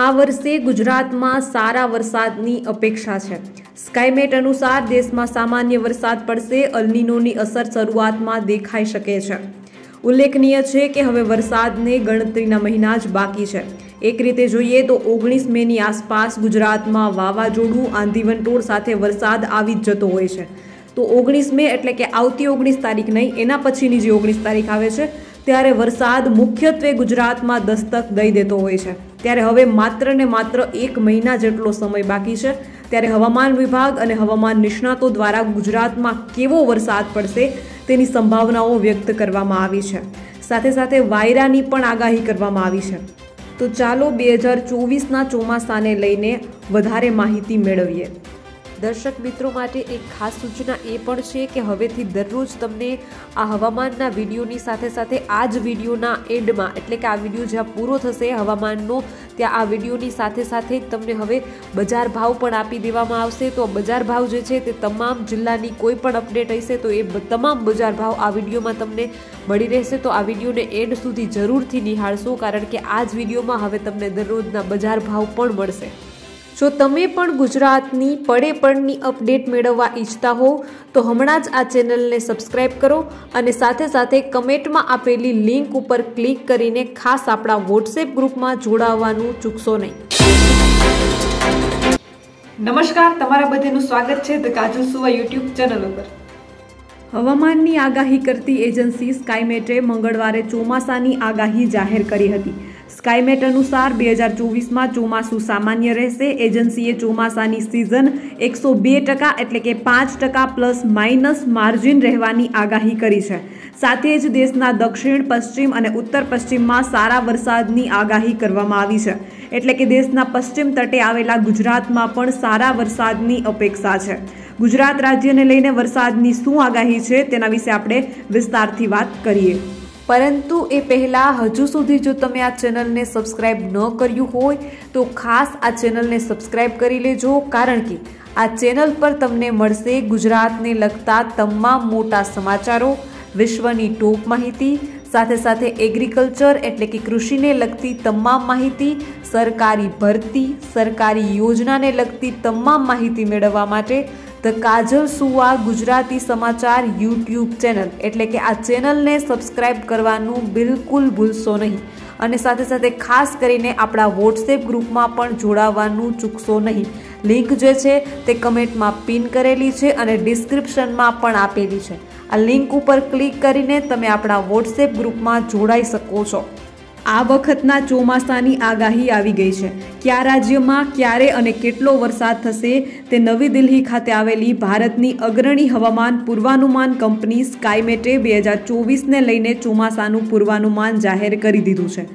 આ વર્ષે ગુજરાતમાં સારા વરસાદની અપેક્ષા છે. સ્કાયમેટ અનુસાર દેશમાં સામાન્ય વરસાદ પડશે, અલનીનોની અસર શરૂઆતમાં દેખાઈ શકે છે. ઉલ્લેખનીય છે કે હવે વરસાદને ગણતરીના મહિના જ બાકી છે. એક રીતે જોઈએ તો ઓગણીસ મેની આસપાસ ગુજરાતમાં વાવાઝોડું આંધીવંટોળ સાથે વરસાદ આવી જ જતો હોય છે. તો ઓગણીસ મે એટલે કે આવતી ઓગણીસ તારીખ નહીં, એના પછીની જે ઓગણીસ તારીખ આવે છે, ત્યારે વરસાદ મુખ્યત્વે ગુજરાતમાં દસ્તક દઈ દેતો હોય છે. ત્યારે હવે માત્ર ને માત્ર એક મહિના જેટલો સમય બાકી છે. ત્યારે હવામાન વિભાગ અને હવામાન નિષ્ણાતો દ્વારા ગુજરાતમાં કેવો વરસાદ પડશે તેની સંભાવનાઓ વ્યક્ત કરવામાં આવી છે. સાથે સાથે વાયરાની પણ આગાહી કરવામાં આવી છે. તો ચાલો બે હજાર ચોવીસના ચોમાસાને લઈને વધારે માહિતી મેળવીએ. દર્શક મિત્રો માટે એક ખાસ સૂચના એ પણ છે કે હવેથી દરરોજ તમને આ હવામાનના વિડીયોની સાથે સાથે આ જ વિડીયોના એન્ડમાં, એટલે કે આ વીડિયો જ્યાં પૂરો થશે હવામાનનો, ત્યાં આ વિડીયોની સાથે સાથે તમને હવે બજાર ભાવ પણ આપી દેવામાં આવશે. તો બજાર ભાવ જે છે તે તમામ જિલ્લાની કોઈ પણ અપડેટ હશે તો એ તમામ બજાર ભાવ આ વિડીયોમાં તમને મળી રહેશે. તો આ વિડીયોને એન્ડ સુધી જરૂરથી નિહાળશો, કારણ કે આ જ વિડીયોમાં હવે તમને દરરોજના બજાર ભાવ પણ મળશે. જો તમે પણ ગુજરાતની પડે પડની અપડેટ મેળવવા ઈચ્છતા હો તો હમણાં જ આ ચેનલને સબસ્ક્રાઇબ કરો અને સાથે સાથે કમેન્ટમાં આપેલી લિંક ઉપર ક્લિક કરીને ખાસ આપણા વોટ્સએપ ગ્રુપમાં જોડાવવાનું ચૂકશો નહીં. નમસ્કાર તમારા બધાનું સ્વાગત છે ધ કાજલ સુવા યુટ્યુબ ચેનલ ઉપર. હવામાનની આગાહી કરતી એજન્સી સ્કાયમેટે મંગળવારે ચોમાસાની આગાહી જાહેર કરી હતી. સ્કાયમેટ અનુસાર બે હજાર ચોવીસમાં ચોમાસું સામાન્ય રહેશે. એજન્સીએ ચોમાસાની સિઝન એકસો બે ટકા એટલે કે પાંચ ટકા પ્લસ માઇનસ માર્જિન રહેવાની આગાહી કરી છે. સાથે જ દેશના દક્ષિણ, પશ્ચિમ અને ઉત્તર પશ્ચિમમાં સારા વરસાદની આગાહી કરવામાં આવી છે. એટલે કે દેશના પશ્ચિમ તટે આવેલા ગુજરાતમાં પણ સારા વરસાદની અપેક્ષા છે. ગુજરાત રાજ્યને લઈને વરસાદની શું આગાહી છે તેના વિશે આપણે વિસ્તારથી વાત કરીએ. પરંતુ એ પહેલાં હજુ સુધી જો તમે આ ચેનલને સબસ્ક્રાઈબ ન કર્યું હોય, તો ખાસ આ ચેનલને સબસ્ક્રાઈબ કરી લેજો, કારણ કે આ ચેનલ પર તમને મળશે ગુજરાતને લગતા તમામ મોટા સમાચારો, વિશ્વની ટોપ માહિતી, સાથે સાથે એગ્રીકલ્ચર એટલે કે કૃષિને લગતી તમામ માહિતી, સરકારી ભરતી, સરકારી યોજનાને લગતી તમામ માહિતી મેળવવા માટે ધ કાજલ સુવા ગુજરાતી સમાચાર યુટ્યુબ ચેનલ. એટલે કે આ ચેનલને સબસ્ક્રાઇબ કરવાનું બિલકુલ ભૂલશો નહીં. અને સાથે સાથે ખાસ કરીને આપણા વોટ્સએપ ગ્રુપમાં પણ જોડાવાનું ચૂકશો નહીં. લિંક જે છે તે કમેન્ટમાં પિન કરેલી છે અને ડિસ્ક્રિપ્શનમાં પણ આપેલી છે. આ લિંક ઉપર ક્લિક કરીને તમે આપણા વોટ્સએપ ગ્રુપમાં જોડાઈ શકો છો. આ વખતના ચોમાસાની આગાહી આવી ગઈ છે. કયા રાજ્યમાં ક્યારે અને કેટલો વરસાદ થશે તે નવી દિલ્હી ખાતે આવેલી ભારતની અગ્રણી હવામાન પૂર્વાનુમાન કંપની સ્કાયમેટે બે હજાર ચોવીસને લઈને ચોમાસાનું પૂર્વાનુમાન જાહેર કરી દીધું છે.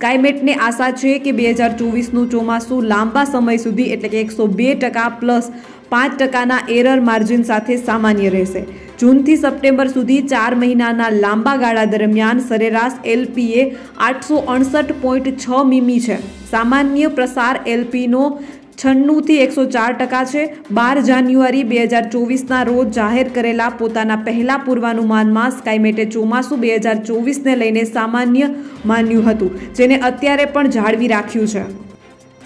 સ્કાયમેટને આશા છે કે બે હજાર ચોવીસનું ચોમાસું લાંબા સમય સુધી એટલે કે એકસો બે ટકા પ્લસ પાંચ ટકાના એરર માર્જિન સાથે સામાન્ય રહેશે. જૂનથી સપ્ટેમ્બર સુધી ચાર મહિનાના લાંબા ગાળા દરમિયાન સરેરાશ એલપીએ આઠસો અડસઠ પોઈન્ટ છ મીમી છે. સામાન્ય પ્રસાર એલપીનો છન્નુંથી એકસો ચાર ટકા છે. બાર જાન્યુઆરી બે હજાર ચોવીસના રોજ જાહેર કરેલા પોતાના પહેલા પૂર્વાનુમાનમાં સ્કાયમેટે ચોમાસું બે હજાર ચોવીસને લઈને સામાન્ય માન્યું હતું, જેને અત્યારે પણ જાળવી રાખ્યું છે.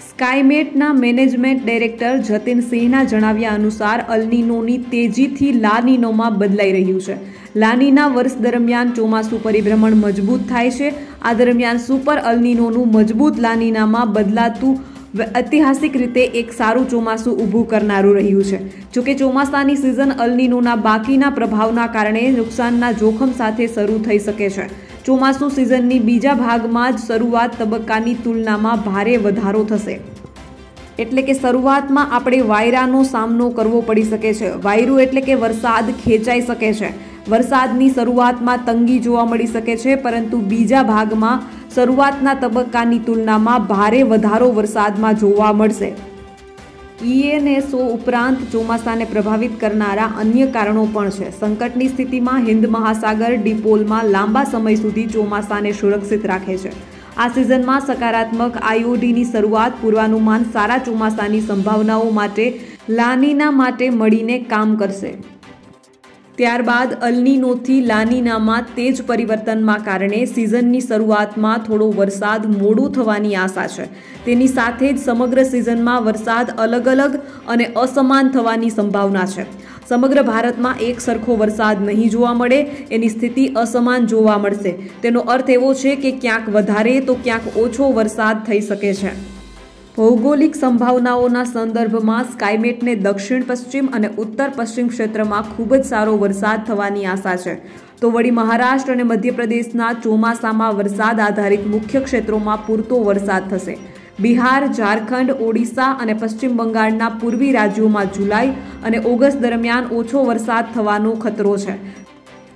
સ્કાયમેટના મેનેજમેન્ટ ડાયરેક્ટર જતીન સિંહના જણાવ્યા અનુસાર અલનીનોની તેજીથી લાનીનોમાં બદલાઈ રહ્યું છે. લાનીના વર્ષ દરમિયાન ચોમાસું પરિભ્રમણ મજબૂત થાય છે. આ દરમિયાન સુપર અલનીનોનું મજબૂત લાનીનામાં બદલાતું ઐતિહાસિક રીતે એક સારું ચોમાસું ઊભું કરનારું રહ્યું છે. જોકે ચોમાસાની સિઝન અલનીનોના બાકીના પ્રભાવના કારણે નુકસાનના જોખમ સાથે શરૂ થઈ શકે છે. ચોમાસું સિઝનની બીજા ભાગમાં જ શરૂઆત તબક્કાની તુલનામાં ભારે વધારો થશે. એટલે કે શરૂઆતમાં આપણે વાયરાનો સામનો કરવો પડી શકે છે. વાયરું એટલે કે વરસાદ ખેંચાઈ શકે છે. વરસાદની શરૂઆતમાં તંગી જોવા મળી શકે છે, પરંતુ બીજા ભાગમાં શરૂઆતના તબક્કાની તુલનામાં ભારે વધારો વરસાદમાં જોવા મળશે. ઈએનએસઓ ઉપરાંત ચોમાસાને પ્રભાવિત કરનારા અન્ય કારણો પણ છે. સંકટની સ્થિતિમાં હિન્દ મહાસાગર ડિપોલમાં લાંબા સમય સુધી ચોમાસાને સુરક્ષિત રાખે છે. આ સિઝનમાં સકારાત્મક આઈઓડીની શરૂઆત પૂર્વાનુમાન સારા ચોમાસાની સંભાવનાઓ માટે લાનીના માટે મળીને કામ કરશે. ત્યારબાદ અલનીનોથી લાનીનામાં તેજ પરિવર્તનમાં કારણે સિઝનની શરૂઆતમાં થોડો વરસાદ મોડું થવાની આશા છે. તેની સાથે જ સમગ્ર સિઝનમાં વરસાદ અલગ અલગ અને અસમાન થવાની સંભાવના છે. સમગ્ર ભારતમાં એક સરખો વરસાદ નહીં જોવા મળે, એની સ્થિતિ અસમાન જોવા મળશે. તેનો અર્થ એવો છે કે ક્યાંક વધારે તો ક્યાંક ઓછો વરસાદ થઈ શકે છે. ભૌગોલિક સંભાવનાઓના સંદર્ભમાં સ્કાયમેટને દક્ષિણ, પશ્ચિમ અને ઉત્તર પશ્ચિમ ક્ષેત્રમાં ખૂબ જ સારો વરસાદ થવાની આશા છે. તો વળી મહારાષ્ટ્ર અને મધ્યપ્રદેશના ચોમાસામાં વરસાદ આધારિત મુખ્ય ક્ષેત્રોમાં પૂરતો વરસાદ થશે. બિહાર, ઝારખંડ, ઓડિશા અને પશ્ચિમ બંગાળના પૂર્વી રાજ્યોમાં જુલાઈ અને ઓગસ્ટ દરમિયાન ઓછો વરસાદ થવાનો ખતરો છે.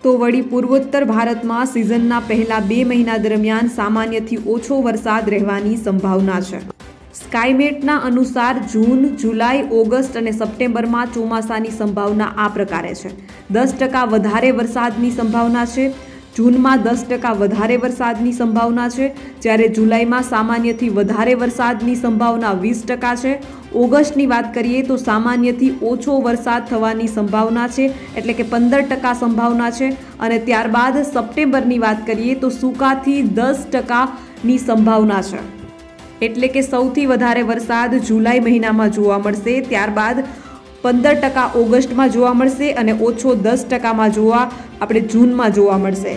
તો વળી પૂર્વોત્તર ભારતમાં સિઝનના પહેલા બે મહિના દરમિયાન સામાન્યથી ઓછો વરસાદ રહેવાની સંભાવના છે. સ્કાયમેટના અનુસાર જૂન, જુલાઈ, ઓગસ્ટ અને સપ્ટેમ્બરમાં ચોમાસાની સંભાવના આ પ્રકારે છે. દસ ટકા વધારે વરસાદની સંભાવના છે. જૂનમાં દસ ટકા વધારે વરસાદની સંભાવના છે. જ્યારે જુલાઈમાં સામાન્યથી વધારે વરસાદની સંભાવના વીસ ટકા છે. ઓગસ્ટની વાત કરીએ તો સામાન્યથી ઓછો વરસાદ થવાની સંભાવના છે. એટલે કે પંદર ટકા સંભાવના છે. અને ત્યારબાદ સપ્ટેમ્બરની વાત કરીએ તો સૂકાથી દસ ટકાની સંભાવના છે. એટલે કે સૌથી વધારે વરસાદ જુલાઈ મહિનામાં જોવા મળશે. ત્યારબાદ પંદર ટકા ઓગસ્ટમાં જોવા મળશે અને ઓછો દસ ટકામાં જોવા આપણે જૂનમાં જોવા મળશે.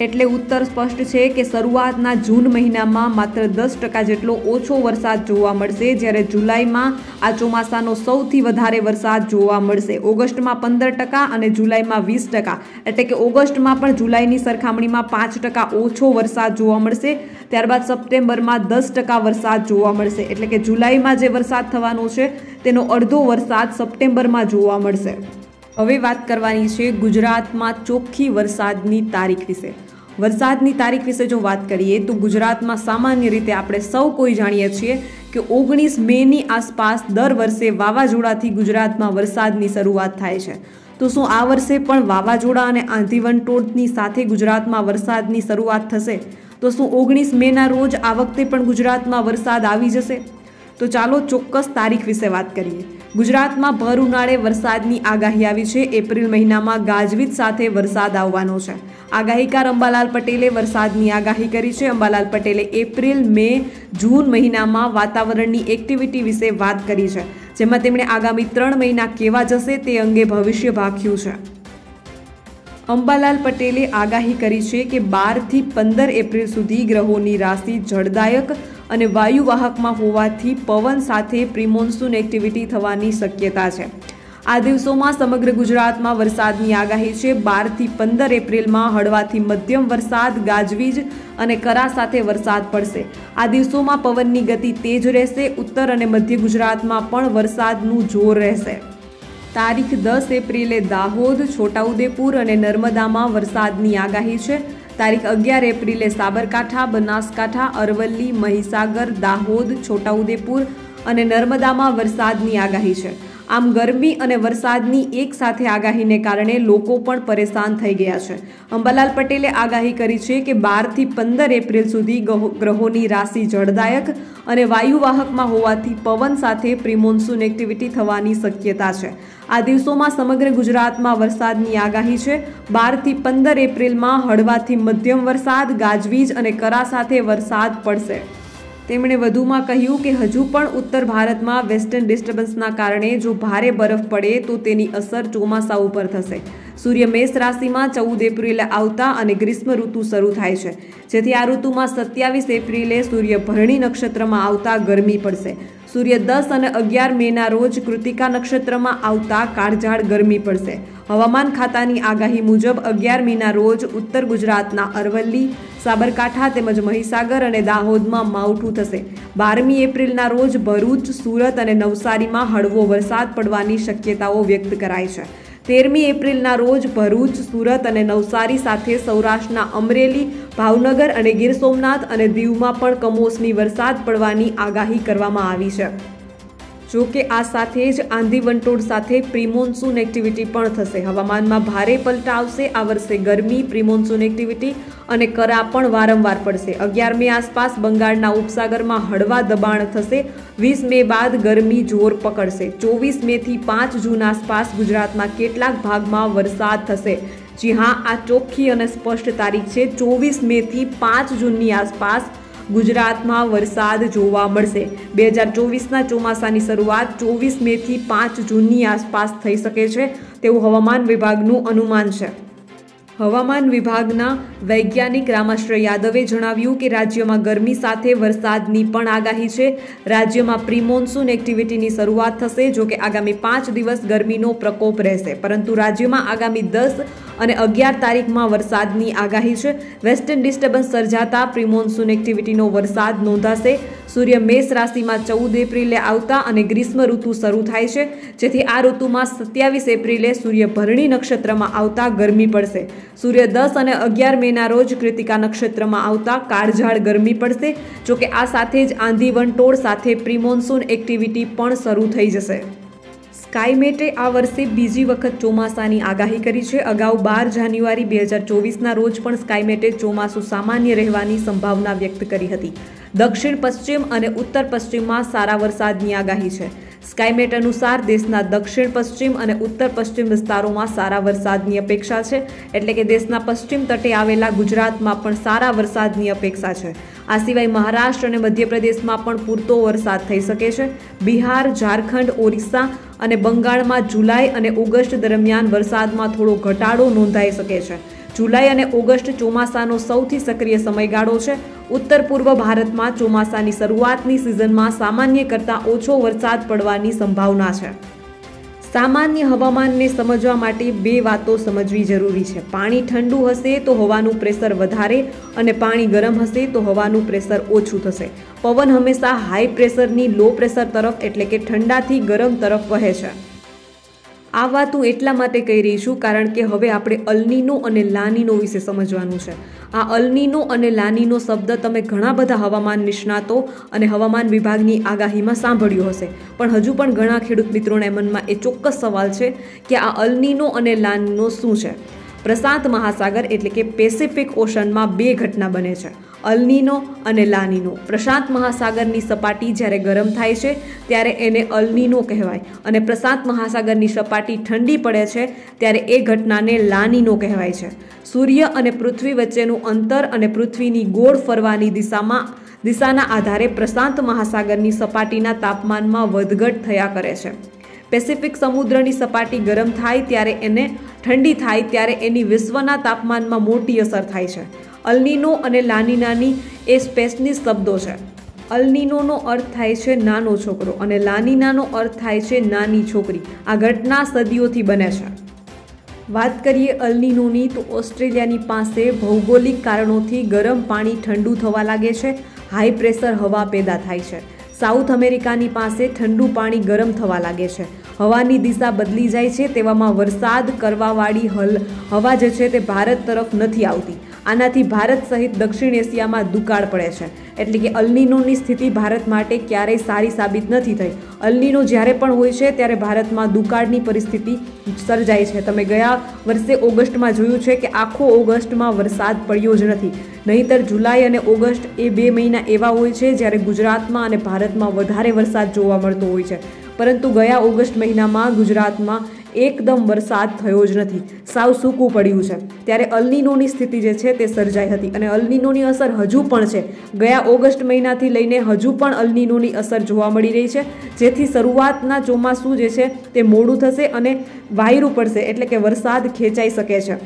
એટલે ઉત્તર સ્પષ્ટ છે કે શરૂઆતના જૂન મહિનામાં માત્ર દસ ટકા જેટલો ઓછો વરસાદ જોવા મળશે. જ્યારે જુલાઈમાં આ ચોમાસાનો સૌથી વધારે વરસાદ જોવા મળશે. ઓગસ્ટમાં પંદર ટકા અને જુલાઈમાં વીસ ટકા. એટલે કે ઓગસ્ટમાં પણ જુલાઈની સરખામણીમાં પાંચ ટકા ઓછો વરસાદ જોવા મળશે. ત્યારબાદ સપ્ટેમ્બરમાં દસ ટકા વરસાદ જોવા મળશે. એટલે કે જુલાઈમાં જે વરસાદ થવાનો છે, તેનો અડધો વરસાદ સપ્ટેમ્બરમાં જોવા મળશે. હવે વાત કરવાની છે ગુજરાતમાં ચોખ્ખી વરસાદની તારીખ વિશે. વરસાદની તારીખ વિશે જો વાત કરીએ તો ગુજરાતમાં સામાન્ય રીતે આપણે સૌ કોઈ જાણીએ છીએ કે ઓગણીસ મેની આસપાસ દર વર્ષે વાવાઝોડાથી ગુજરાતમાં વરસાદની શરૂઆત થાય છે. તો શું આ વર્ષે પણ વાવાઝોડા અને આંધી વંટોળની સાથે ગુજરાતમાં વરસાદની શરૂઆત થશે? તો શું ઓગણીસ મેના રોજ આ વખતે પણ ગુજરાતમાં વરસાદ આવી જશે? તો ચાલો ચોક્કસ તારીખ વિશે વાત કરીએ. ગુજરાતમાં ભર ઉનાળે વરસાદની આગાહી આવી છે. એપ્રિલ મહિનામાં ગાજવીજ સાથે વરસાદ આવવાનો છે. આગાહીકાર અંબાલાલ પટેલે વરસાદની આગાહી કરી છે. અંબાલાલ પટેલે એપ્રિલ, મે, જૂન મહિનામાં વાતાવરણની એક્ટિવિટી વિશે વાત કરી છે, જેમાં તેમણે આગામી ત્રણ મહિના કેવા જશે તે અંગે ભવિષ્ય ભાખ્યું છે. અંબાલાલ પટેલે આગાહી કરી છે કે બારથી પંદર એપ્રિલ સુધી ગ્રહોની રાશિ જળદાયક અને વાયુવાહકમાં હોવાથી પવન સાથે પ્રિમોન્સૂન એક્ટિવિટી થવાની શક્યતા છે. આ દિવસોમાં સમગ્ર ગુજરાતમાં વરસાદની આગાહી છે. બારથી પંદર એપ્રિલમાં હળવાથી મધ્યમ વરસાદ, ગાજવીજ અને કરા સાથે વરસાદ પડશે. આ દિવસોમાં પવનની ગતિ તેજ રહેશે. ઉત્તર અને મધ્ય ગુજરાતમાં પણ વરસાદનું જોર રહેશે. તારીખ દસ એપ્રિલે દાહોદ, છોટાઉદેપુર અને નર્મદામાં વરસાદની આગાહી છે. તારીખ અગિયાર એપ્રિલે સાબરકાંઠા બનાસકાંઠા અરવલ્લી મહીસાગર દાહોદ છોટાઉદેપુર અને નર્મદામાં વરસાદની આગાહી છે. આમ ગરમી અને વરસાદની એક સાથે આગાહીને કારણે લોકો પણ પરેશાન થઈ ગયા છે. અંબાલાલ પટેલે આગાહી કરી છે કે બારથી પંદર એપ્રિલ સુધી ગ્રહોની રાશિ જળદાયક અને વાયુવાહકમાં હોવાથી પવન સાથે પ્રિમોન્સૂન એક્ટિવિટી થવાની શક્યતા છે. આ દિવસોમાં સમગ્ર ગુજરાતમાં વરસાદની આગાહી છે. બારથી પંદર એપ્રિલમાં હળવાથી મધ્યમ વરસાદ, ગાજવીજ અને કરા સાથે વરસાદ પડશે. તેમણે વધુમાં કહ્યું કે હજુ પણ ઉત્તર ભારતમાં વેસ્ટર્ન ડિસ્ટર્બન્સના કારણે જો ભારે બરફ પડે તો તેની અસર ચોમાસા ઉપર થશે. સૂર્ય મેષ રાશિમાં ચૌદ એપ્રિલે આવતા અને ગ્રીષ્મ ઋતુ શરૂ થાય છે. જેથી આ ઋતુમાં સત્યાવીસ એપ્રિલે સૂર્ય ભરણી નક્ષત્રમાં આવતા ગરમી પડશે. સૂર્ય દસ અને અગિયાર મેના રોજ કૃતિકા નક્ષત્રમાં આવતા કાળઝાળ ગરમી પડશે. હવામાન ખાતાની આગાહી મુજબ અગિયાર મીના રોજ ઉત્તર ગુજરાતના અરવલ્લી, સાબરકાંઠા તેમજ મહીસાગર અને દાહોદમાં માવઠું થશે. બારમી એપ્રિલના રોજ ભરૂચ, સુરત અને નવસારીમાં હળવો વરસાદ પડવાની શક્યતાઓ વ્યક્ત કરાઈ છે. તેરમી એપ્રિલના રોજ ભરૂચ, સુરત અને નવસારી સાથે સૌરાષ્ટ્રના અમરેલી, ભાવનગર અને ગીર સોમનાથ અને દીવમાં પણ કમોસમી વરસાદ પડવાની આગાહી કરવામાં આવી છે. જો કે આ સાથે જ આંધી વંટોળ સાથે પ્રિમોન્સૂન એક્ટિવિટી પણ થશે. હવામાનમાં ભારે પલટા આવશે આ વર્ષે ગરમી, પ્રિમોન્સૂન એક્ટિવિટી અને કરા પણ વારંવાર પડશે. અગિયાર મે આસપાસ બંગાળના ઉપસાગરમાં હળવા દબાણ થશે. વીસ મે બાદ ગરમી જોર પકડશે. ચોવીસ મેથી પાંચ જૂન આસપાસ ગુજરાતમાં કેટલાક ભાગમાં વરસાદ થશે. જી હા, આ ચોખ્ખી અને સ્પષ્ટ તારીખ છે. ચોવીસ મેથી પાંચ જૂનની આસપાસ ગુજરાતમાં વરસાદ જોવા મળશે. બે હજાર ચોવીસના ચોમાસાની શરૂઆત ચોવીસ મેથી પાંચ જૂનની આસપાસ થઈ શકે છે. તેવું હવામાન વિભાગનું અનુમાન છે. હવામાન વિભાગના વૈજ્ઞાનિક રામાશ્રય યાદવે જણાવ્યું કે રાજ્યમાં ગરમી સાથે વરસાદની પણ આગાહી છે. રાજ્યમાં પ્રી મોન્સૂન એક્ટિવિટીની શરૂઆત થશે જો કે આગામી પાંચ દિવસ ગરમીનો પ્રકોપ રહેશે. પરંતુ રાજ્યમાં આગામી દસ અને અગિયાર તારીખમાં વરસાદની આગાહી છે. વેસ્ટર્ન ડિસ્ટર્બન્સ સર્જાતા પ્રિમોન્સૂન એક્ટિવિટીનો વરસાદ નોંધાશે. સૂર્ય મેષ રાશિમાં ચૌદ એપ્રિલે આવતા અને ગ્રીષ્મ ઋતુ શરૂ થાય છે. જેથી આ ઋતુમાં સત્યાવીસ એપ્રિલે સૂર્ય ભરણી નક્ષત્રમાં આવતા ગરમી પડશે. સૂર્ય દસ અને અગિયાર મેના રોજ કૃતિકા નક્ષત્રમાં આવતા કાળઝાળ ગરમી પડશે. જોકે આ સાથે જ આંધી વંટોળ સાથે પ્રિમોન્સૂન એક્ટિવિટી પણ શરૂ થઈ જશે. સ્કાયમેટે આ વર્ષે બીજી વખત ચોમાસાની આગાહી કરી છે. અગાઉ બાર જાન્યુઆરી બે હજાર ચોવીસના રોજ પણ સ્કાયમેટે ચોમાસું સામાન્ય રહેવાની સંભાવના વ્યક્ત કરી હતી. દક્ષિણ પશ્ચિમ અને ઉત્તર પશ્ચિમમાં સારા વરસાદની આગાહી છે. સ્કાયમેટ અનુસાર દેશના દક્ષિણ, પશ્ચિમ અને ઉત્તર પશ્ચિમ વિસ્તારોમાં સારા વરસાદની અપેક્ષા છે. એટલે કે દેશના પશ્ચિમ તટે આવેલા ગુજરાતમાં પણ સારા વરસાદની અપેક્ષા છે. આ સિવાય મહારાષ્ટ્ર અને મધ્યપ્રદેશમાં પણ પૂરતો વરસાદ થઈ શકે છે. બિહાર, ઝારખંડ, ઓરિસ્સા અને બંગાળમાં જુલાઈ અને ઓગસ્ટ દરમિયાન વરસાદમાં થોડો ઘટાડો નોંધાઈ શકે છે. જુલાઈ અને ઓગસ્ટ ચોમાસાનો સૌથી સક્રિય સમયગાળો છે. ઉત્તર પૂર્વ ભારતમાં ચોમાસાની શરૂઆતની સિઝનમાં સામાન્ય કરતાં ઓછો વરસાદ પડવાની સંભાવના છે. સામાન્ય હવામાનને સમજવા માટે બે વાતો સમજવી જરૂરી છે. પાણી ઠંડુ હશે તો હવાનું પ્રેશર વધારે અને પાણી ગરમ હશે તો હવાનું પ્રેશર ઓછું થશે. પવન હંમેશા હાઈ પ્રેશરની લો પ્રેશર તરફ એટલે કે ઠંડાથી ગરમ તરફ વહે છે. આ વાત હું એટલા માટે કહી રહી છું કારણ કે હવે આપણે અલનીનો અને લાનીનો વિશે સમજવાનું છે. આ અલનીનો અને લાનીનો શબ્દ તમે ઘણા બધા હવામાન નિષ્ણાતો અને હવામાન વિભાગની આગાહીમાં સાંભળ્યો હશે. પણ હજુ પણ ઘણા ખેડૂત મિત્રોના મનમાં એ ચોક્કસ સવાલ છે કે આ અલનીનો અને લાનીનો શું છે? પ્રશાંત મહાસાગર એટલે કે પેસિફિક ઓશનમાં બે ઘટના બને છે. અલનીનો અને લાનીનો. પ્રશાંત મહાસાગરની સપાટી જ્યારે ગરમ થાય છે, ત્યારે એને અલનીનો કહેવાય અને પ્રશાંત મહાસાગરની સપાટી ઠંડી પડે છે, ત્યારે એ ઘટનાને લાનીનો કહેવાય છે. સૂર્ય અને પૃથ્વી વચ્ચેનું અંતર અને પૃથ્વીની ગોળ ફરવાની દિશામાં, દિશાના આધારે પ્રશાંત મહાસાગરની સપાટીના તાપમાનમાં વધઘટ થયા કરે છે. પેસિફિક સમુદ્રની સપાટી ગરમ થાય ત્યારે એને ઠંડી થાય, ત્યારે એની વિશ્વના તાપમાનમાં મોટી અસર થાય છે. અલનીનો અને લાનીનાની એ સ્પેસની શબ્દો છે. અલનીનોનો અર્થ થાય છે નાનો છોકરો અને લાનીનાનો અર્થ થાય છે નાની છોકરી. આ ઘટના સદીઓથી બને છે. વાત કરીએ અલનીનોની તો ઓસ્ટ્રેલિયાની પાસે ભૌગોલિક કારણોથી ગરમ પાણી ઠંડુ થવા લાગે છે. હાઈ પ્રેશર હવા પેદા થાય છે. સાઉથ અમેરિકાની પાસે ઠંડુ પાણી ગરમ થવા લાગે છે. હવાની દિશા બદલી જાય છે તેવામાં વરસાદ કરવાવાળી હલ હવા જે છે તે ભારત તરફ નથી આવતી. આનાથી ભારત સહિત દક્ષિણ એશિયામાં દુકાળ પડે છે. એટલે કે અલનીનોની સ્થિતિ ભારત માટે ક્યારેય સારી સાબિત નથી થઈ. અલનીનો જ્યારે પણ હોય છે, ત્યારે ભારતમાં દુકાળની પરિસ્થિતિ સર્જાય છે. તમે ગયા વર્ષે ઓગસ્ટમાં જોયું છે કે આખો ઓગસ્ટમાં વરસાદ પડ્યો જ નથી. નહીંતર જુલાઈ અને ઓગસ્ટ એ બે મહિના એવા હોય છે, જ્યારે ગુજરાતમાં અને ભારતમાં વધારે વરસાદ જોવા મળતો હોય છે. પરંતુ ગયા ઓગસ્ટ મહિનામાં ગુજરાતમાં એકદમ વરસાદ થયો જ નથી. સાવ સૂકું પડ્યું છે. ત્યારે અલનીનોની સ્થિતિ જે છે તે સર્જાઈ હતી અને અલનીનોની અસર હજુ પણ છે. ગયા ઓગસ્ટ મહિનાથી લઈને હજુ પણ અલનીનોની અસર જોવા મળી રહી છે. જેથી શરૂઆતના ચોમાસું જે છે તે મોડું થશે અને વાયરું પડશે એટલે કે વરસાદ ખેંચાઈ શકે છે.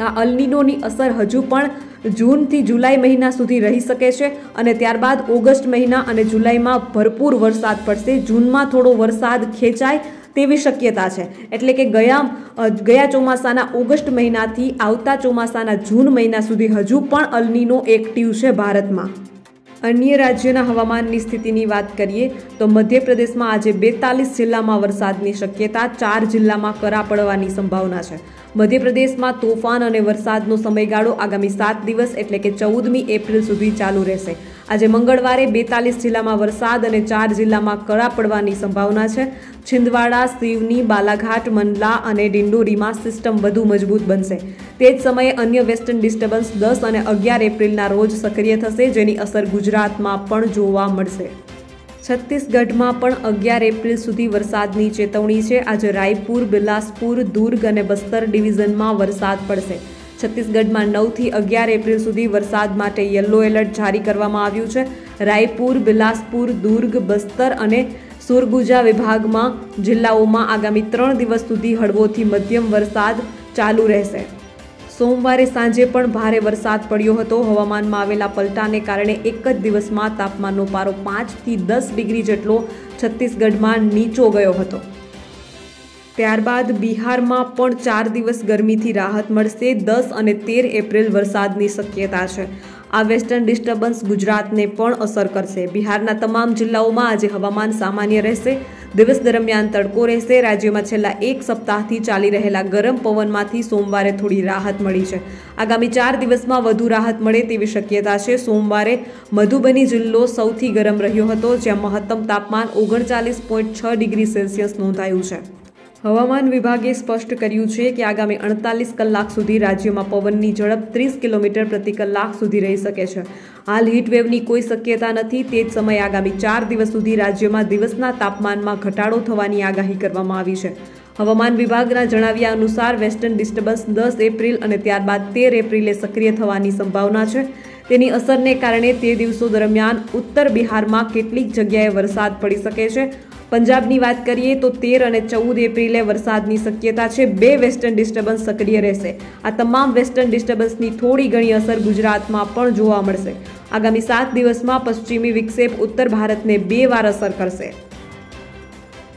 આ અલનીનોની અસર હજુ પણ જૂનથી જુલાઈ મહિના સુધી રહી શકે છે અને ત્યારબાદ ઓગસ્ટ મહિના અને જુલાઈમાં ભરપૂર વરસાદ પડશે. જૂનમાં થોડો વરસાદ ખેંચાય તેવી શક્યતા છે. એટલે કે ગયા ગયા ચોમાસાના ઓગસ્ટ મહિનાથી આવતા ચોમાસાના જૂન મહિના સુધી હજુ પણ અલનીનો એક્ટિવ છે ભારતમાં. અન્ય રાજ્યોના હવામાનની સ્થિતિની વાત કરીએ તો મધ્યપ્રદેશમાં આજે બેતાલીસ જિલ્લામાં વરસાદની શક્યતા, ચાર જિલ્લામાં કરા પડવાની સંભાવના છે. મધ્યપ્રદેશમાં તોફાન અને વરસાદનો સમયગાળો આગામી સાત દિવસ એટલે કે ચૌદમી એપ્રિલ સુધી ચાલુ રહેશે. આજે મંગળવારે બેતાલીસ જિલ્લામાં વરસાદ અને ચાર જિલ્લામાં કરા પડવાની સંભાવના છે. છિંદવાડા, સિવની, બાલાઘાટ, મંડલા અને ડિંડોરીમાં સિસ્ટમ વધુ મજબૂત બનશે. તે જ સમયે અન્ય વેસ્ટર્ન ડિસ્ટર્બન્સ દસ અને અગિયાર એપ્રિલના રોજ સક્રિય થશે, જેની અસર ગુજરાતમાં પણ જોવા મળશે. છત્તીસગઢમાં પણ અગિયાર એપ્રિલ સુધી વરસાદની ચેતવણી છે. આજે રાયપુર, બિલાસપુર, દુર્ગ અને બસ્તર ડિવિઝનમાં વરસાદ પડશે. છત્તીસગઢમાં નવથી અગિયાર એપ્રિલ સુધી વરસાદ માટે યલો એલર્ટ જારી કરવામાં આવ્યું છે. રાયપુર, બિલાસપુર, દુર્ગ, બસ્તર અને સુરગુજા વિભાગમાં જિલ્લાઓમાં આગામી ત્રણ દિવસ સુધી હળવોથી મધ્યમ વરસાદ ચાલુ રહેશે. સોમવારે સાંજે પણ ભારે વરસાદ પડ્યો હતો. હવામાનમાં આવેલા પલટાને કારણે એક જ દિવસમાં તાપમાનનો પારો પાંચથી દસ ડિગ્રી જેટલો છત્તીસગઢમાં નીચો ગયો હતો. ત્યારબાદ બિહારમાં પણ ચાર દિવસ ગરમીથી રાહત મળશે. દસ અને તેર એપ્રિલ વરસાદની શક્યતા છે. આ વેસ્ટર્ન ડિસ્ટર્બન્સ ગુજરાતને પણ અસર કરશે. બિહારના તમામ જિલ્લાઓમાં આજે હવામાન સામાન્ય રહેશે. દિવસ દરમિયાન તડકો રહેશે. રાજ્યમાં છેલ્લા એક સપ્તાહથી ચાલી રહેલા ગરમ પવનમાંથી સોમવારે થોડી રાહત મળી છે. આગામી ચાર દિવસમાં વધુ રાહત મળે તેવી શક્યતા છે. સોમવારે મધુબની જિલ્લો સૌથી ગરમ રહ્યો હતો, જ્યાં મહત્તમ તાપમાન ઓગણચાલીસ પોઈન્ટ છ ડિગ્રી સેલ્સિયસ નોંધાયું છે. હવામાન વિભાગે સ્પષ્ટ કર્યું છે કે આગામી અડતાલીસ કલાક સુધી રાજ્યમાં પવનની ઝડપ ત્રીસ કિલોમીટર પ્રતિ કલાક સુધી રહી શકે છે. હાલ હીટવેવની કોઈ શક્યતા નથી, તે જ સમયે આગામી ચાર દિવસ સુધી રાજ્યમાં દિવસના તાપમાનમાં ઘટાડો થવાની આગાહી કરવામાં આવી છે. હવામાન વિભાગના જણાવ્યા અનુસાર વેસ્ટર્ન ડિસ્ટર્બન્સ દસ એપ્રિલ અને ત્યારબાદ તેર એપ્રિલે સક્રિય થવાની સંભાવના છે. તેની અસરને કારણે તે દિવસો દરમિયાન ઉત્તર બિહારમાં કેટલીક જગ્યાએ વરસાદ પડી શકે છે. પંજાબની વાત કરીએ તો તેર અને ચૌદ એપ્રિલે વરસાદની શક્યતા છે. બે વેસ્ટર્ન ડિસ્ટર્બન્સ સક્રિય રહેશે. આ તમામ વેસ્ટર્ન ડિસ્ટર્બન્સની થોડી ઘણી અસર ગુજરાતમાં પણ જોવા મળશે. આગામી સાત દિવસમાં પશ્ચિમી વિક્ષેપ ઉત્તર ભારતને બે વાર અસર કરશે.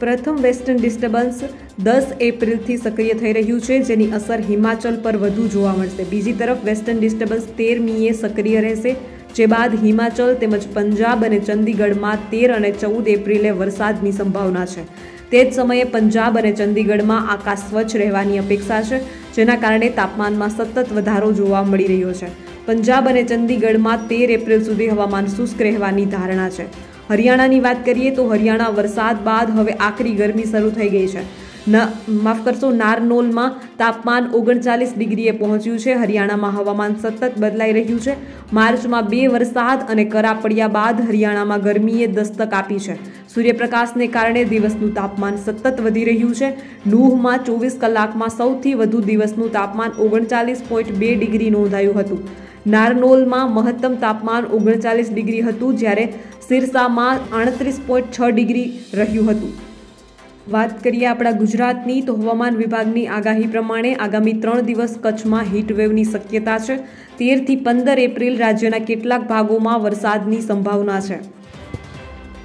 પ્રથમ વેસ્ટર્ન ડિસ્ટર્બન્સ દસ એપ્રિલથી સક્રિય થઈ રહ્યું છે, જેની અસર હિમાચલ પર વધુ જોવા મળશે. બીજી તરફ વેસ્ટર્ન ડિસ્ટર્બન્સ તેરમીએ સક્રિય રહેશે. જે બાદ હિમાચલ તેમજ પંજાબ અને ચંદીગઢમાં તેર અને ચૌદ એપ્રિલે વરસાદની સંભાવના છે. તે જ સમયે પંજાબ અને ચંદીગઢમાં આકાશ સ્વચ્છ રહેવાની અપેક્ષા છે, જેના કારણે તાપમાનમાં સતત વધારો જોવા મળી રહ્યો છે. પંજાબ અને ચંદીગઢમાં તેર એપ્રિલ સુધી હવામાન શુષ્ક રહેવાની ધારણા છે. હરિયાણાની વાત કરીએ તો હરિયાણા વરસાદ બાદ હવે આકરી ગરમી શરૂ થઈ ગઈ છે. માફ કરશો, નારનોલમાં તાપમાન ઓગણચાલીસ ડિગ્રીએ પહોંચ્યું છે. હરિયાણામાં હવામાન સતત બદલાઈ રહ્યું છે. માર્ચમાં બે વરસાદ અને કરા પડ્યા બાદ હરિયાણામાં ગરમીએ દસ્તક આપી છે. સૂર્યપ્રકાશને કારણે દિવસનું તાપમાન સતત વધી રહ્યું છે. નુહમાં ચોવીસ કલાકમાં સૌથી વધુ દિવસનું તાપમાન ઓગણચાલીસ પોઈન્ટ બે ડિગ્રી નોંધાયું હતું. નારનોલમાં મહત્તમ તાપમાન ઓગણચાલીસ ડિગ્રી હતું, જ્યારે સિરસામાં આડત્રીસ પોઈન્ટ છ ડિગ્રી રહ્યું હતું. વાત કરીએ આપણા ગુજરાતની, તો હવામાન વિભાગની આગાહી પ્રમાણે આગામી ત્રણ દિવસ કચ્છમાં હીટવેવની શક્યતા છે. તેરથી પંદર એપ્રિલ રાજ્યના કેટલાક ભાગોમાં વરસાદની સંભાવના છે.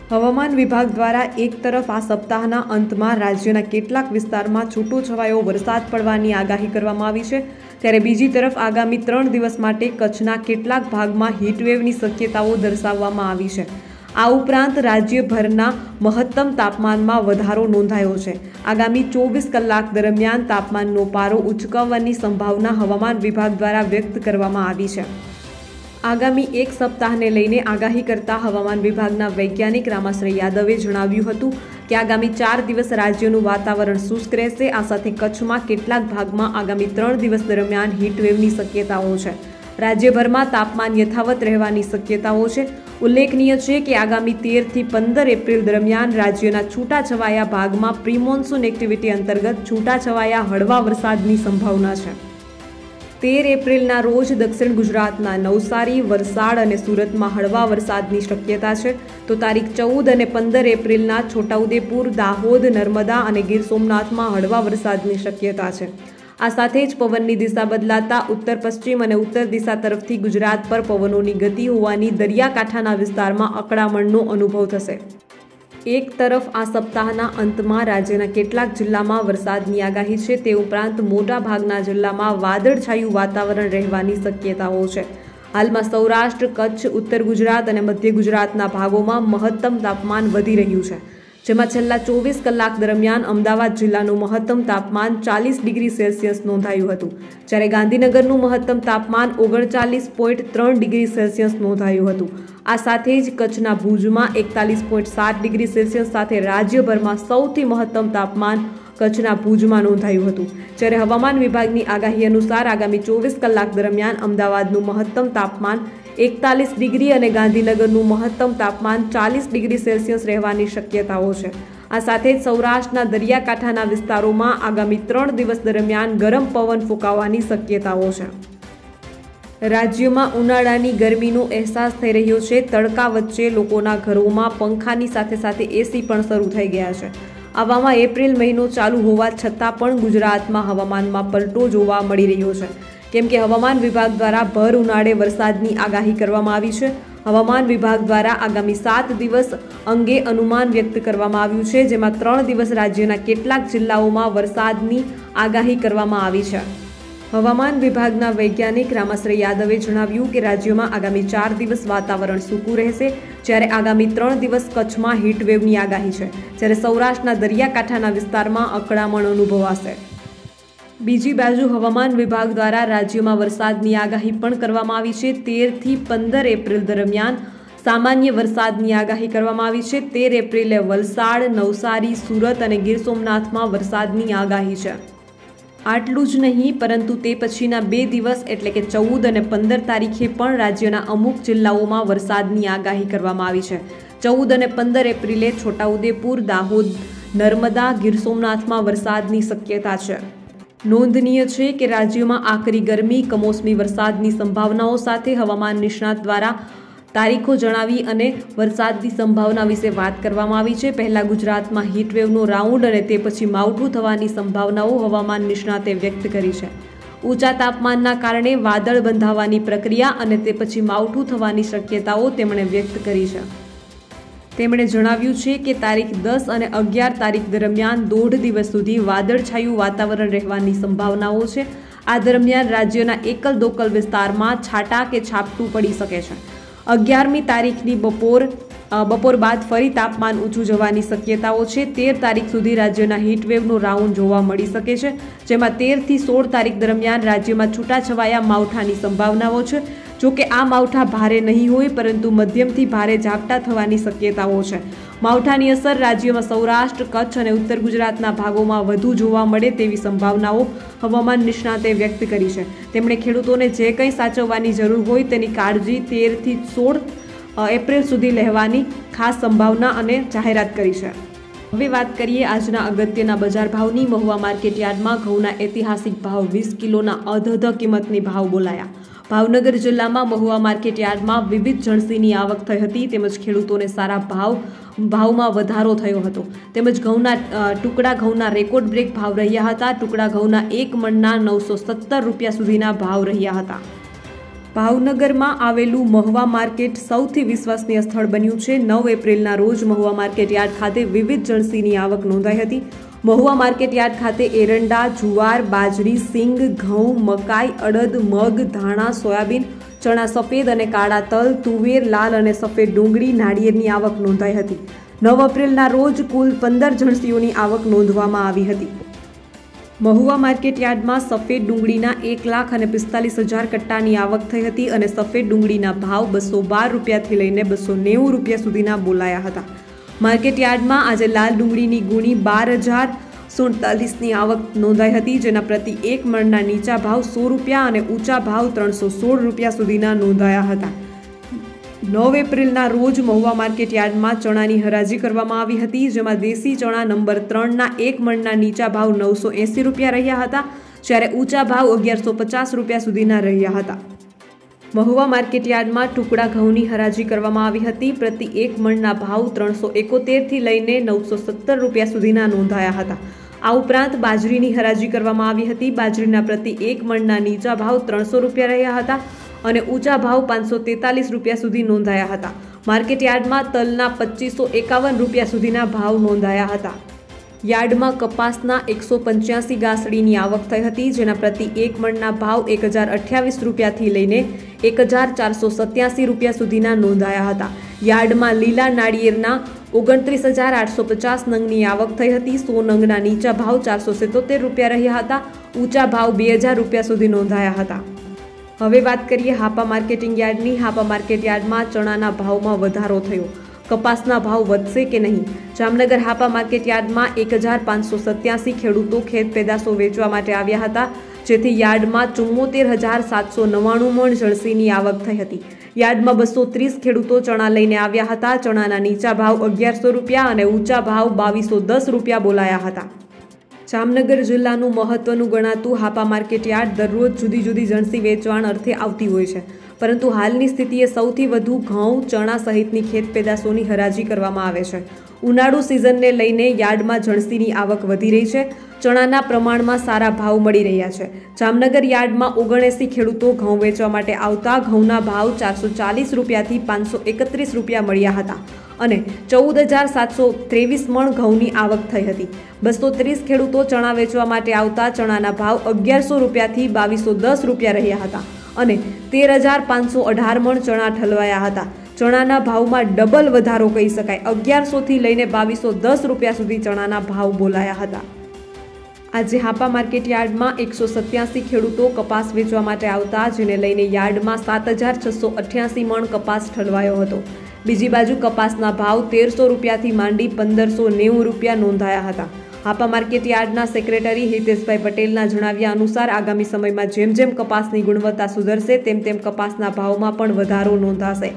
હવામાન વિભાગ દ્વારા એક તરફ આ સપ્તાહના અંતમાં રાજ્યના કેટલાક વિસ્તારમાં છૂટો છવાયો વરસાદ પડવાની આગાહી કરવામાં આવી છે. ત્યારે બીજી તરફ આગામી ત્રણ દિવસ માટે કચ્છના કેટલાક ભાગમાં હીટવેવની શક્યતાઓ દર્શાવવામાં આવી છે. આ ઉપરાંત રાજ્યભરના મહત્તમ તાપમાનમાં વધારો નોંધાયો છે. આગામી ચોવીસ કલાક દરમિયાન તાપમાનનો પારો ઉચકવવાની સંભાવના હવામાન વિભાગ દ્વારા વ્યક્ત કરવામાં આવી છે. આગામી એક સપ્તાહને લઈને આગાહી કરતા હવામાન વિભાગના વૈજ્ઞાનિક રામાશ્રય યાદવે જણાવ્યું હતું કે આગામી ચાર દિવસ રાજ્યનું વાતાવરણ શુષ્ક રહેશે. આ સાથે કચ્છમાં કેટલાક ભાગમાં આગામી ત્રણ દિવસ દરમિયાન હીટવેવની શક્યતાઓ છે. રાજ્યભરમાં તાપમાન યથાવત રહેવાની શક્યતાઓ છે. ઉલ્લેખનીય છે કે આગામી તેરથી પંદર એપ્રિલ દરમિયાન રાજ્યના છૂટાછવાયા ભાગમાં પ્રી એક્ટિવિટી અંતર્ગત છૂટાછવાયા હળવા વરસાદની સંભાવના છે. તેર એપ્રિલના રોજ દક્ષિણ ગુજરાતના નવસારી, વલસાડ અને સુરતમાં હળવા વરસાદની શક્યતા છે. તો તારીખ ચૌદ અને પંદર એપ્રિલના છોટાઉદેપુર, દાહોદ, નર્મદા અને ગીર સોમનાથમાં હળવા વરસાદની શક્યતા છે. આ સાથે જ પવનની દિશા બદલાતા ઉત્તર, પશ્ચિમ અને ઉત્તર દિશા તરફથી ગુજરાત પર પવનોની ગતિ હોવાની દરિયાકાંઠાના વિસ્તારમાં અકળામણનો અનુભવ થશે. એક તરફ આ સપ્તાહના અંતમાં રાજ્યના કેટલાક જિલ્લામાં વરસાદની આગાહી છે, તે ઉપરાંત મોટા ભાગના જિલ્લામાં વાદળછાયું વાતાવરણ રહેવાની શક્યતાઓ છે. હાલમાં સૌરાષ્ટ્ર, કચ્છ, ઉત્તર ગુજરાત અને મધ્ય ગુજરાતના ભાગોમાં મહત્તમ તાપમાન વધી રહ્યું છે. જેમાં છેલ્લા ચોવીસ કલાક દરમિયાન અમદાવાદ જિલ્લાનું મહત્તમ તાપમાન ચાલીસ ડિગ્રી સેલ્સિયસ નોંધાયું હતું. જ્યારે ગાંધીનગરનું મહત્તમ તાપમાન ઓગણચાલીસ પોઈન્ટ ત્રણ ડિગ્રી સેલ્સિયસ નોંધાયું હતું. આ સાથે જ કચ્છના ભુજમાં એકતાલીસ પોઈન્ટ સાત ડિગ્રી સેલ્સિયસ સાથે રાજ્યભરમાં સૌથી મહત્તમ તાપમાન કચ્છના ભુજમાં નોંધાયું હતું. જ્યારે હવામાન વિભાગની આગાહી અનુસાર આગામી ચોવીસ કલાક દરમિયાન અમદાવાદનું મહત્તમ તાપમાન એકતાલીસ ડિગ્રી અને ગાંધીનગરનું મહત્તમ તાપમાન ચાલીસ ડિગ્રી સેલ્સિયસ રહેવાની શક્યતાઓ છે. આ સાથે જ સૌરાષ્ટ્રના દરિયાકાંઠાના વિસ્તારોમાં આગામી ત્રણ દિવસ દરમિયાન ગરમ પવન ફૂંકાવાની શક્યતાઓ છે. રાજ્યમાં ઉનાળાની ગરમીનો અહેસાસ થઈ રહ્યો છે. તડકા વચ્ચે લોકોના ઘરોમાં પંખાની સાથે સાથે એસી પણ શરૂ થઈ ગયા છે. આવામાં એપ્રિલ મહિનો ચાલુ હોવા છતાં પણ ગુજરાતમાં હવામાનમાં પલટો જોવા મળી રહ્યો છે. કેમ કે હવામાન વિભાગ દ્વારા ભર ઉનાળે વરસાદની આગાહી કરવામાં આવી છે. હવામાન વિભાગ દ્વારા આગામી સાત દિવસ અંગે અનુમાન વ્યક્ત કરવામાં આવ્યું છે, જેમાં ત્રણ દિવસ રાજ્યના કેટલાક જિલ્લાઓમાં વરસાદની આગાહી કરવામાં આવી છે. હવામાન વિભાગના વૈજ્ઞાનિક રામાશ્રય યાદવે જણાવ્યું કે રાજ્યમાં આગામી ચાર દિવસ વાતાવરણ સૂકું રહેશે, જ્યારે આગામી ત્રણ દિવસ કચ્છમાં હીટવેવની આગાહી છે, જ્યારે સૌરાષ્ટ્રના દરિયાકાંઠાના વિસ્તારમાં અકળામણ અનુભવાશે. બીજી બાજુ હવામાન વિભાગ દ્વારા રાજ્યમાં વરસાદની આગાહી પણ કરવામાં આવી છે. તેરથી પંદર એપ્રિલ દરમિયાન સામાન્ય વરસાદની આગાહી કરવામાં આવી છે. તેર એપ્રિલે વલસાડ, નવસારી, સુરત અને ગીર સોમનાથમાં વરસાદની આગાહી છે. આટલું જ નહીં, પરંતુ તે પછીના બે દિવસ એટલે કે ચૌદ અને પંદર તારીખે પણ રાજ્યના અમુક જિલ્લાઓમાં વરસાદની આગાહી કરવામાં આવી છે. ચૌદ અને પંદર એપ્રિલે છોટાઉદેપુર, દાહોદ, નર્મદા, ગીર સોમનાથમાં વરસાદની શક્યતા છે. નોંધનીય છે કે રાજ્યમાં આકરી ગરમી, કમોસમી વરસાદની સંભાવનાઓ સાથે હવામાન નિષ્ણાત દ્વારા તારીખો જણાવી અને વરસાદની સંભાવના વિશે વાત કરવામાં આવી છે. પહેલાં ગુજરાતમાં હીટવેવનો રાઉન્ડ અને તે પછી માવઠું થવાની સંભાવનાઓ હવામાન નિષ્ણાતે વ્યક્ત કરી છે. ઊંચા તાપમાનના કારણે વાદળ બંધાવવાની પ્રક્રિયા અને તે પછી માવઠું થવાની શક્યતાઓ તેમણે વ્યક્ત કરી છે. તેમણે જણાવ્યું છે કે તારીખ દસ અને અગિયાર તારીખ દરમિયાન દોઢ દિવસ સુધી વાદળછાયું વાતાવરણ રહેવાની સંભાવનાઓ છે. આ દરમિયાન રાજ્યના એકલ દોકલ વિસ્તારમાં છાટા કે છાપટું પડી શકે છે. અગિયારમી તારીખની બપોર બપોર બાદ ફરી તાપમાન ઊંચું જવાની શક્યતાઓ છે. તેર તારીખ સુધી રાજ્યના હીટવેવનો રાઉન્ડ જોવા મળી શકે છે, જેમાં તેરથી સોળ તારીખ દરમિયાન રાજ્યમાં છૂટાછવાયા માવઠાની સંભાવનાઓ છે. જો કે આ માવઠા ભારે નહીં હોય, પરંતુ મધ્યમથી ભારે ઝાપટા થવાની શક્યતાઓ છે. માવઠાની અસર રાજ્યમાં સૌરાષ્ટ્ર, કચ્છ અને ઉત્તર ગુજરાતના ભાગોમાં વધુ જોવા મળે તેવી સંભાવનાઓ હવામાન નિષ્ણાતે વ્યક્ત કરી છે. તેમણે ખેડૂતોને જે કંઈ સાચવવાની જરૂર હોય તેની કાળજી તેરથી સોળ એપ્રિલ સુધી લેવાની ખાસ સંભાવના અને જાહેરાત કરી છે. હવે વાત કરીએ આજના અગત્યના બજાર ભાવની. મહુવા માર્કેટ યાર્ડમાં ઘઉંના ઐતિહાસિક ભાવ વીસ કિલોના અધધ કિંમતની ભાવ બોલાયા. ભાવનગર જિલ્લામાં મહુવા માર્કેટ યાર્ડમાં વિવિધ જણસીની આવક થઈ હતી તેમજ ખેડૂતોને સારા ભાવ, ભાવમાં વધારો થયો હતો. તેમજ ઘઉંના ટુકડા ઘઉંના રેકોર્ડ બ્રેક ભાવ રહ્યા હતા. ટુકડા ઘઉંના એક મણના નવસો સત્તર રૂપિયા સુધીના ભાવ રહ્યા હતા. ભાવનગરમાં આવેલું મહુવા માર્કેટ સૌથી વિશ્વસનીય સ્થળ બન્યું છે. નવ એપ્રિલના રોજ મહુવા માર્કેટ યાર્ડ ખાતે વિવિધ જણસીની આવક નોંધાઈ હતી. મહુવા માર્કેટ યાર્ડ ખાતે એરંડા, જુવાર, બાજરી, સિંગ, ઘઉં, મકાઈ, અડદ, મગ, ધાણા, સોયાબીન, ચણા સફેદ અને કાળા તલ, તુવેર, લાલ અને સફેદ ડુંગળી નાળિયેરની આવક નોંધાઈ હતી. નવ એપ્રિલના રોજ કુલ પંદર જણસીઓની આવક નોંધવામાં આવી હતી. મહુવા માર્કેટ યાર્ડમાં સફેદ ડુંગળીના એક લાખ અને પિસ્તાલીસ હજાર કટ્ટાની આવક થઈ હતી અને સફેદ ડુંગળીના ભાવ બસો બાર રૂપિયાથી લઈને બસો નેવું રૂપિયા સુધીના બોલાયા હતા. માર્કેટ યાર્ડમાં આજે લાલ ડુંગળીની ગુણી બાર હજાર સુડતાલીસની આવક નોંધાઈ હતી, જેના પ્રતિ એક મણના નીચા ભાવ સો રૂપિયા અને ઊંચા ભાવ ત્રણસો સોળ રૂપિયા સુધીના નોંધાયા હતા. નવ એપ્રિલના રોજ મહુવા માર્કેટ યાર્ડમાં ચણાની હરાજી કરવામાં આવી હતી, જેમાં દેશી ચણા નંબર ત્રણના એક મણના નીચા ભાવ નવસો એંસી રૂપિયા રહ્યા હતા, જ્યારે ઊંચા ભાવ અગિયારસો પચાસ રૂપિયા સુધીના રહ્યા હતા. મહુવા માર્કેટયાર્ડમાં ટુકડા ઘઉંની હરાજી કરવામાં આવી હતી. પ્રતિ એક મણના ભાવ ત્રણસો એકોતેરથી લઈને નવસો સત્તર રૂપિયા સુધીના નોંધાયા હતા. આ ઉપરાંત બાજરીની હરાજી કરવામાં આવી હતી. બાજરીના પ્રતિ એક મણના નીચા ભાવ ત્રણસો રૂપિયા રહ્યા હતા અને ઊંચા ભાવ પાંચસો તેતાલીસ રૂપિયા સુધી નોંધાયા હતા. માર્કેટ યાર્ડમાં તલના પચીસો એકાવન રૂપિયા સુધીના ભાવ નોંધાયા હતા. યાર્ડમાં કપાસના એકસો પંચ્યાસી ગાસડીની આવક થઈ હતી, જેના પ્રતિ એક મણના ભાવ એક હજાર અઠ્યાવીસ રૂપિયાથી લઈને એક હજાર ચારસો સત્યાસી રૂપિયા સુધીના નોંધાયા હતા. યાર્ડમાં લીલા નાળિયેરના ઓગણત્રીસ હજાર આઠસો પચાસ નંગની આવક થઈ હતી. સો નંગના નીચા ભાવ ચારસો સિત્તોતેર રૂપિયા રહ્યા હતા. ઊંચા ભાવ બે હજાર રૂપિયા સુધી નોંધાયા હતા. હવે વાત કરીએ હાપા માર્કેટિંગ યાર્ડની. હાપા માર્કેટ યાર્ડમાં ચણાના ભાવમાં વધારો થયો. કપાસના ભાવ વધશે કે નહીં? જામનગર હાપા માર્કેટ યાર્ડમાં એક હજાર પાંચસો સત્યાસી ખેડૂતો ખેત પેદાશો વેચવા માટે આવ્યા હતા, જેથી યાર્ડમાં ચુમ્મોતેર હજાર સાતસો નવ્વાણું મણ જળસીની આવક થઈ હતી. યાર્ડમાં બસો ત્રીસ ખેડૂતો ચણા લઈને આવ્યા હતા, ચણાના નીચા ભાવ અગિયારસો રૂપિયા અને ઊંચા ભાવ બાવીસો દસ રૂપિયા બોલાયા હતા. જામનગર જિલ્લાનું મહત્વનું ગણાતું હાપા માર્કેટ યાર્ડ દરરોજ જુદી જુદી જણસી વેચવાણ અર્થે આવતી હોય છે. પરંતુ હાલની સ્થિતિએ સૌથી વધુ ઘઉં, ચણા સહિતની ખેત પેદાશોની હરાજી કરવામાં આવે છે. ઉનાળુ સિઝનને લઈને યાર્ડમાં જણસીની આવક વધી રહી છે. ચણાના પ્રમાણમાં સારા ભાવ મળી રહ્યા છે. જામનગર યાર્ડમાં ઓગણએસી ખેડૂતો ઘઉં વેચવા માટે આવતા. ઘઉંના ભાવ ચારસો ચાલીસ રૂપિયાથી પાંચસો એકત્રીસ રૂપિયા મળ્યા હતા અને ચૌદ હજાર સાતસો ત્રેવીસ મણ ઘઉંની આવક થઈ હતી. બસો ત્રીસ ખેડૂતો ચણા વેચવા માટે આવતા. ચણાના ભાવ અગિયારસો રૂપિયાથી બાવીસો દસ રૂપિયા રહ્યા હતા અને તેર હજાર પાંચસો અઢાર મણ ચણા ઠલવાયા હતા. ચણાના ભાવમાં ડબલ વધારો કહી શકાય. અગિયારસોથી લઈને બાવીસો દસ રૂપિયા સુધી ચણાના ભાવ બોલાયા હતા. આજે હાપા માર્કેટ યાર્ડમાં એકસો સત્યાસી ખેડૂતો કપાસ વેચવા માટે આવતા, જેને લઈને યાર્ડમાં સાત હજાર છસો અઠ્યાસી મણ કપાસ ઠલવાયો હતો. બીજી બાજુ કપાસના ભાવ તેરસો રૂપિયાથી માંડી પંદરસો નેવું રૂપિયા નોંધાયા હતા. હાપા માર્કેટ યાર્ડના સેક્રેટરી હિતેશભાઈ પટેલના જણાવ્યા અનુસાર, આગામી સમયમાં જેમ જેમ કપાસની ગુણવત્તા સુધરશે, તેમ તેમ કપાસના ભાવમાં પણ વધારો નોંધાશે.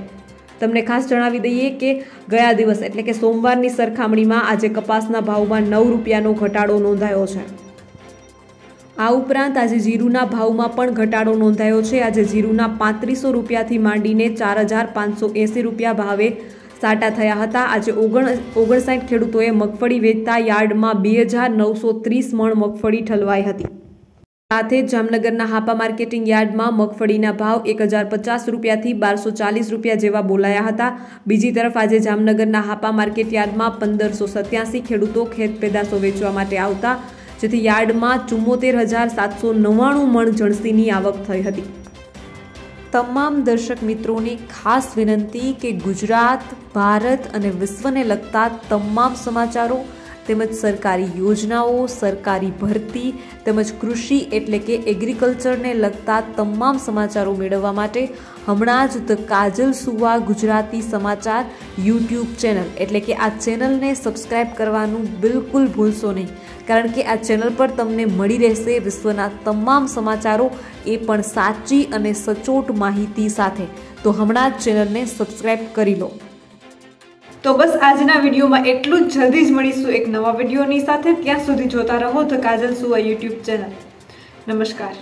તમને ખાસ જણાવી દઈએ કે ગયા દિવસ, એટલે કે સોમવારની સરખામણીમાં આજે કપાસના ભાવમાં નવ રૂપિયાનો ઘટાડો નોંધાયો છે. આ ઉપરાંત આજે જીરુના ભાવમાં પણ ઘટાડો નોંધાયો છે. આજે જીરુના પાંત્રીસો રૂપિયાથી માંડીને ચાર હજાર પાંચસો એંસી રૂપિયા ભાવે સાટા થયા હતા. આજે ઓગણ, ઓગણસાઠ ખેડૂતોએ મગફળી વેચતા યાર્ડમાં બે હજાર નવસો ત્રીસ મણ મગફળી ઠલવાઈ હતી. સાથે જામનગરના હાપા માર્કેટિંગ યાર્ડમાં મગફળીના ભાવ એક હજાર પચાસ રૂપિયાથી બારસો ચાલીસ રૂપિયા જેવા બોલાયા હતા. બીજી તરફ આજે જામનગરના હાપા માર્કેટ યાર્ડમાં પંદરસો સત્યાસી ખેડૂતો ખેત પેદાશો વેચવા માટે આવતા, જેથી યાર્ડમાં ચુમ્મોતેર હજાર સાતસો નવ્વાણું મણ જણસીની આવક થઈ હતી. તમામ દર્શક મિત્રોને ખાસ વિનંતી કે ગુજરાત, ભારત અને વિશ્વને લગતા તમામ સમાચારો તેમજ સરકારી યોજનાઓ, સરકારી ભરતી તેમજ કૃષિ એટલે કે એગ્રીકલ્ચરને લગતા તમામ સમાચારો મેળવવા માટે હમણાં જ ધ કાજલ સુવા ગુજરાતી સમાચાર યુટ્યુબ ચેનલ એટલે કે આ ચેનલને સબસ્ક્રાઇબ કરવાનું બિલકુલ ભૂલશો નહીં. કારણ કે આ ચેનલ પર તમને મળી રહેશે વિશ્વના તમામ સમાચારો એ પણ સાચી અને સચોટ માહિતી સાથે. તો હમણાં જ ચેનલને સબસ્ક્રાઇબ કરી લો. તો બસ આજના વિડીયોમાં એટલું જ. જલ્દી જ મળીશું એક નવા વિડીયોની સાથે. ત્યાં સુધી જોતા રહો ધ કાજલ સુવા યુટ્યુબ ચેનલ. નમસ્કાર.